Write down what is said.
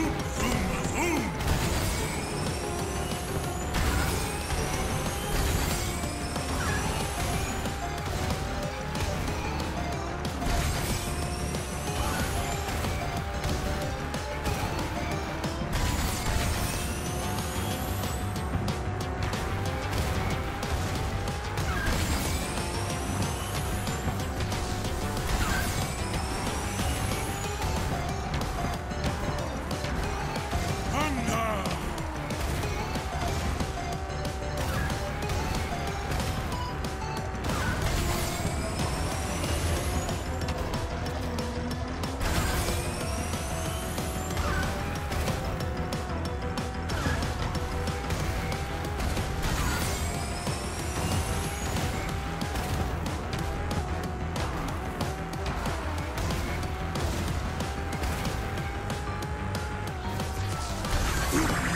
Super Ooh.